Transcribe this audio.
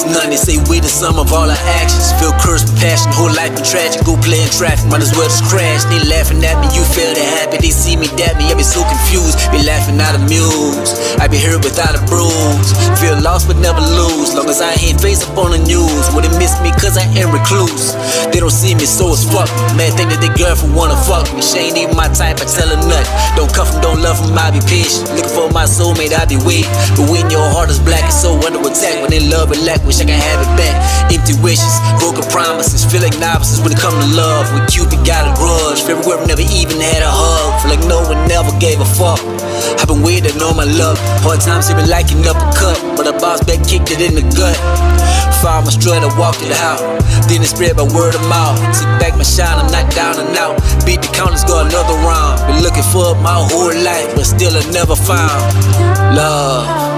is none. They say we the sum of all our actions. Feel cursed with passion, whole life been tragic. Go play in traffic, might as well just crash. They laughing at me, you feel they happy. They see me, dab me, I be so confused. Be laughing out amused. I be here without a bruise. Feel lost but never lose. Long as I ain't face up on the news. Wouldn't miss me cause I ain't recluse. They don't see me so it's fuck. Man, think that they girlfriend wanna fuck me. She ain't even my type, I tell her nut. Don't cuff them, don't love them, I be patient. Looking for my soulmate, I be waiting. But when your heart is black, it's so under attack. When they love and lack, wish I can have it back. Empty wishes, broken promises, feel like novices when it come to love. When Cupid got a grudge, February never even had a hug. Feel like no one never gave a fuck. I've been waiting on my luck. Hard times have been like an uppercut, but a boss back kicked it in the gut. Found my strut, I walked it out. Then it spread by word of mouth. Took back my shine, I'm not down and out. Beat the counters, go another round. Been looking for my whole life, but still I never found love.